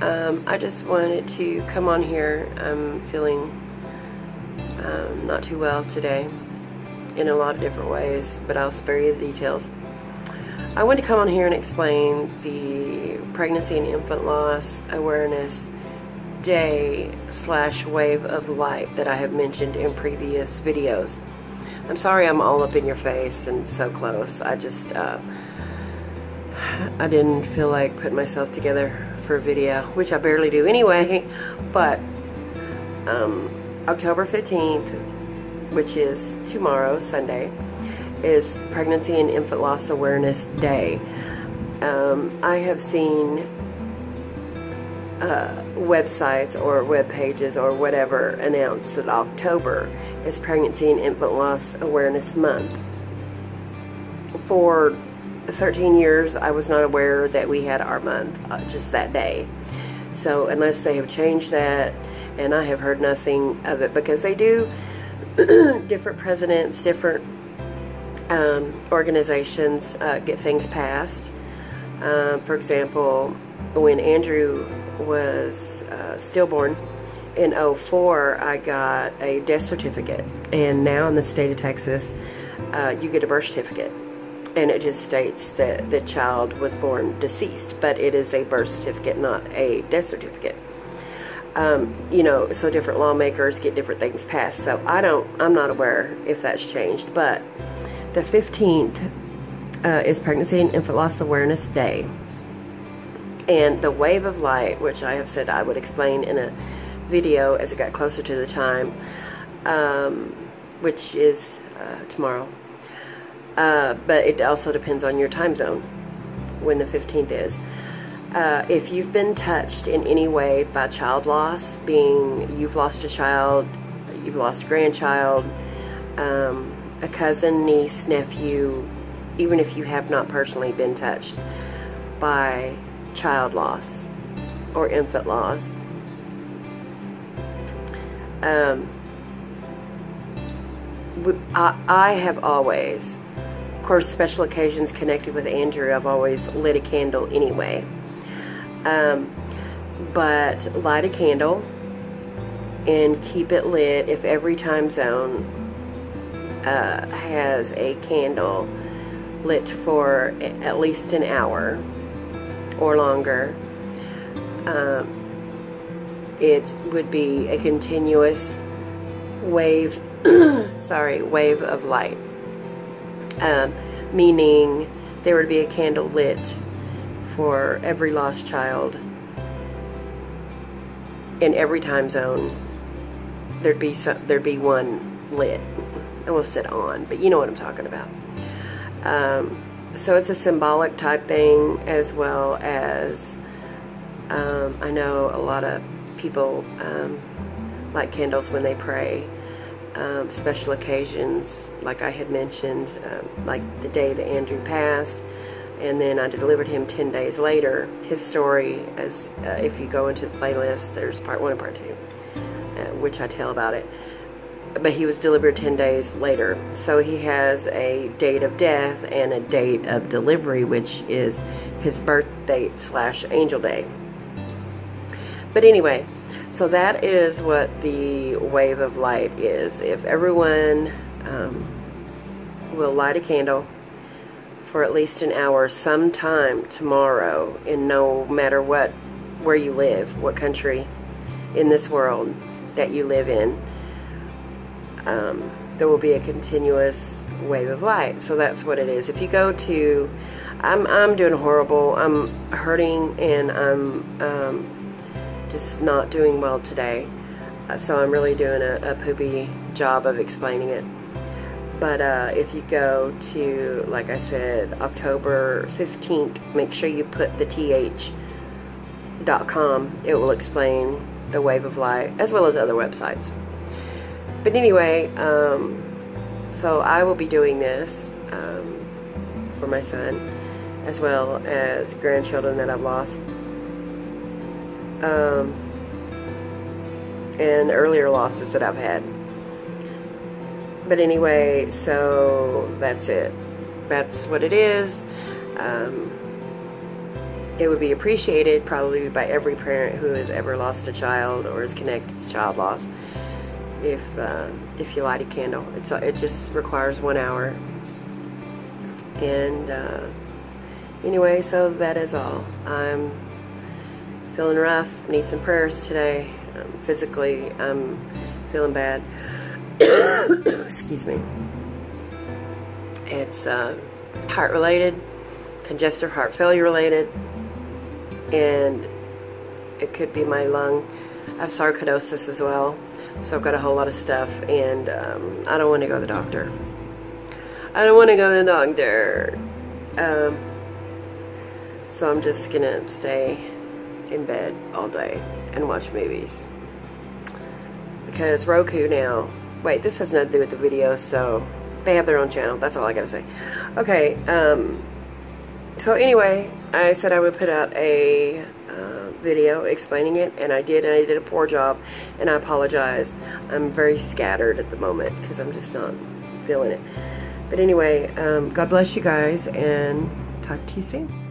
Um, I just wanted to come on here. I'm feeling um, not too well today in a lot of different ways, but I'll spare you the details. I wanted to come on here and explain the Pregnancy and Infant Loss Awareness Day slash Wave of Light that I have mentioned in previous videos. I'm sorry I'm all up in your face and so close. I just, uh, I didn't feel like putting myself together for a video, which I barely do anyway, but um, October 15th, which is tomorrow, Sunday, is Pregnancy and Infant Loss Awareness Day. Um, I have seen uh, websites or web pages or whatever announce that October is Pregnancy and Infant Loss Awareness Month. For 13 years, I was not aware that we had our month uh, just that day. So unless they have changed that, and I have heard nothing of it because they do different presidents, different um, organizations uh, get things passed. Uh, for example, when Andrew was uh, stillborn in 04, I got a death certificate. And now in the state of Texas, uh, you get a birth certificate. And it just states that the child was born deceased, but it is a birth certificate, not a death certificate. Um, you know, so different lawmakers get different things passed. So I don't, I'm not aware if that's changed, but the 15th uh, is Pregnancy and Infant Loss Awareness Day. And the wave of light, which I have said I would explain in a video as it got closer to the time, um, which is uh, tomorrow. Uh, but it also depends on your time zone when the 15th is. Uh, if you've been touched in any way by child loss, being you've lost a child, you've lost a grandchild, um, a cousin, niece, nephew, even if you have not personally been touched by child loss or infant loss. Um, I, I have always, course, special occasions connected with Andrew, I've always lit a candle anyway. Um, but light a candle and keep it lit if every time zone uh, has a candle lit for at least an hour or longer. Um, it would be a continuous wave, sorry, wave of light. Um, meaning there would be a candle lit for every lost child in every time zone. There'd be some, there'd be one lit. I will sit on, but you know what I'm talking about. Um, so it's a symbolic type thing as well as um, I know a lot of people um, light candles when they pray. Um, special occasions, like I had mentioned, um, like the day that Andrew passed, and then I delivered him 10 days later. His story, as uh, if you go into the playlist, there's part one and part two, uh, which I tell about it but he was delivered 10 days later. So he has a date of death and a date of delivery, which is his birth date slash angel day. But anyway, so that is what the wave of light is. If everyone um, will light a candle for at least an hour sometime tomorrow, and no matter what, where you live, what country in this world that you live in, um, there will be a continuous wave of light. So that's what it is. If you go to, I'm, I'm doing horrible. I'm hurting and I'm um, just not doing well today. Uh, so I'm really doing a, a, poopy job of explaining it. But uh, if you go to, like I said, October 15th, make sure you put the th.com. It will explain the wave of light as well as other websites. But anyway, um, so I will be doing this um, for my son, as well as grandchildren that I've lost. Um, and earlier losses that I've had. But anyway, so that's it. That's what it is. Um, it would be appreciated probably by every parent who has ever lost a child or is connected to child loss if uh, if you light a candle. It's it just requires one hour. And uh, anyway, so that is all. I'm feeling rough. Need some prayers today. Um, physically, I'm feeling bad. Excuse me. It's uh, heart related, congestive heart failure related, and it could be my lung. I have sarcoidosis as well, so I've got a whole lot of stuff, and um, I don't want to go to the doctor. I don't want to go to the doctor. Um, so I'm just gonna stay in bed all day and watch movies. Because Roku now, wait, this has nothing to do with the video, so they have their own channel. That's all I gotta say. Okay, um, so anyway, I said I would put out a uh, video explaining it, and I did, and I did a poor job, and I apologize. I'm very scattered at the moment because I'm just not feeling it. But anyway, um, God bless you guys, and talk to you soon.